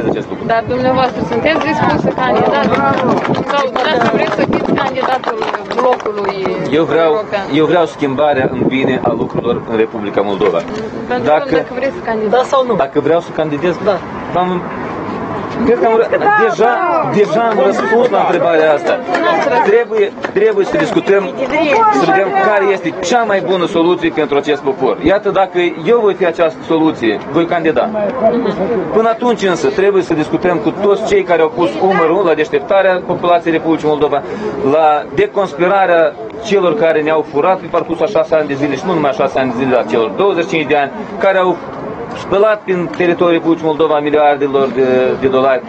acest lucru. Dar dumneavoastră sunteți dispus să candidați? Sau dumneavoastră vreți să fiți candidatul blocului Eu vreau, european? eu vreau schimbarea în bine a lucrurilor în Republica Moldova. Pentru Dacă, că dacă vreți să candidați. Da sau nu? dacă vreau să candidez, Da. am Cred că am, deja, deja am răspuns la întrebarea asta. Trebuie, trebuie să discutăm, să vedem care este cea mai bună soluție pentru acest popor. Iată, dacă eu voi fi această soluție, voi candida. Până atunci însă trebuie să discutăm cu toți cei care au pus umărul la deșteptarea populației Republicii Moldova, la deconspirarea celor care ne-au furat pe parcursul a șase ani de zile și nu numai a șase ani de zile, dar celor 25 de ani, care au spălat prin teritoriul Republicii Moldova miliardelor de, de dolari